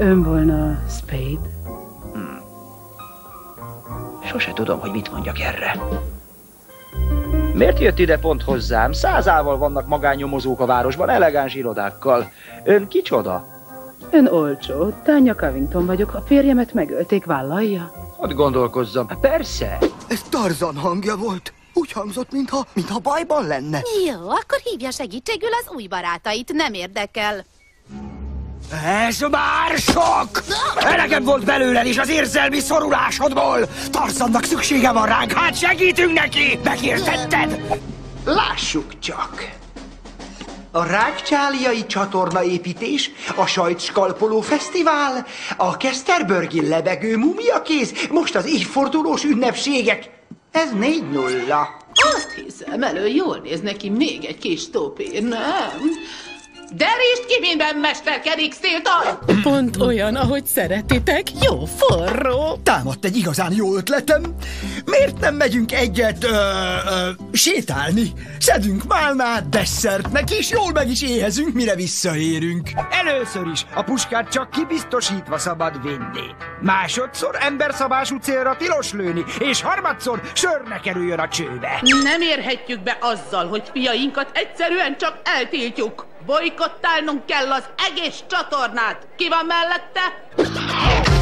Ön volna Spade? Sose tudom, hogy mit mondjak erre. Miért jött ide pont hozzám? Százával vannak magánnyomozók a városban, elegáns irodákkal. Ön kicsoda? Ön olcsó. Tanya Covington vagyok. A férjemet megölték, vállalja? Hadd gondolkozzam. Persze. Ez Tarzan hangja volt. Úgy hangzott, mintha, mintha bajban lenne. Jó, akkor hívja segítségül az új barátait, nem érdekel. Ez már sok! Elegem volt belőled is az érzelmi szorulásodból! Tarzannak szüksége van ránk, hát segítünk neki! Megértetted? Lássuk csak! A Rákcsáliai csatornaépítés, a Sajtskalpoló Fesztivál, a Kesterburgi lebegő mumiakéz, most az évfordulós ünnepségek. Ez négy nulla. Azt hiszem, elő jól néz neki még egy kis topér, nem? Derítsd ki, minden mesterkedik, Stilton! Pont olyan, ahogy szeretitek. Jó forró. Támadt egy igazán jó ötletem. Miért nem megyünk egyet ö, ö, sétálni? Szedünk málnát, desszertnek, és jól meg is éhezünk, mire visszaérünk. Először is a puskát csak kibiztosítva szabad vinni. Másodszor emberszabású célra tilos lőni, és harmadszor sör ne kerüljön a csőbe. Nem érhetjük be azzal, hogy fiainkat egyszerűen csak eltiltjuk. Bolykottálnunk kell az egész csatornát. Ki van mellette?